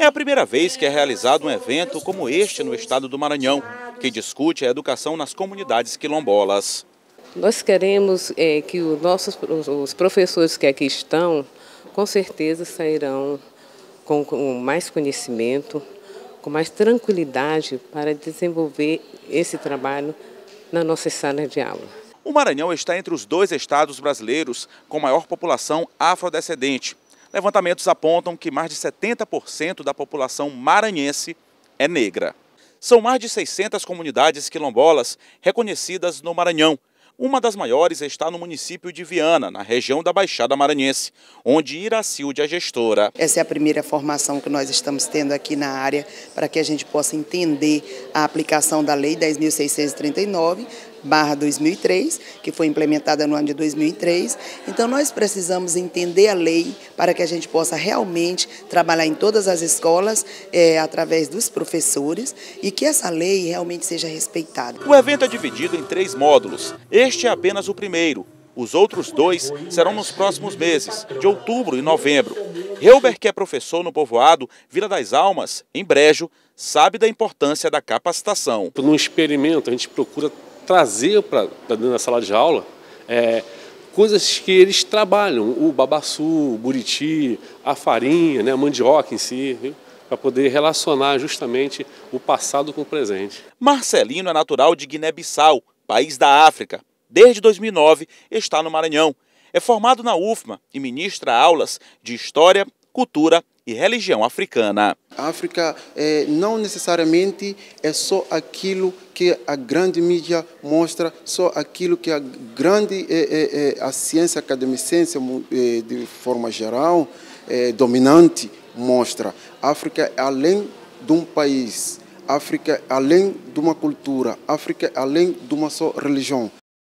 É a primeira vez que é realizado um evento como este no estado do Maranhão, que discute a educação nas comunidades quilombolas. Nós queremos é, que os nossos os professores que aqui estão, com certeza sairão com, com mais conhecimento, com mais tranquilidade para desenvolver esse trabalho na nossa sala de aula. O Maranhão está entre os dois estados brasileiros com maior população afrodescendente. Levantamentos apontam que mais de 70% da população maranhense é negra. São mais de 600 comunidades quilombolas reconhecidas no Maranhão. Uma das maiores está no município de Viana, na região da Baixada Maranhense, onde Iracilde é gestora. Essa é a primeira formação que nós estamos tendo aqui na área para que a gente possa entender a aplicação da Lei 10.639, barra 2003, que foi implementada no ano de 2003. Então nós precisamos entender a lei para que a gente possa realmente trabalhar em todas as escolas é, através dos professores e que essa lei realmente seja respeitada. O evento é dividido em três módulos. Este é apenas o primeiro. Os outros dois serão nos próximos meses, de outubro e novembro. Helber, que é professor no povoado Vila das Almas, em Brejo, sabe da importância da capacitação. No experimento, a gente procura trazer para dentro da sala de aula é, coisas que eles trabalham, o babaçu, o buriti, a farinha, né, a mandioca em si, para poder relacionar justamente o passado com o presente. Marcelino é natural de Guiné-Bissau, país da África. Desde 2009 está no Maranhão. É formado na UFMA e ministra aulas de História, Cultura e religião africana. A África é, não necessariamente é só aquilo que a grande mídia mostra, só aquilo que a grande é, é, a ciência, a academicência de forma geral, dominante mostra. A África é além de um país, África é além de uma cultura, África é além de uma só religião.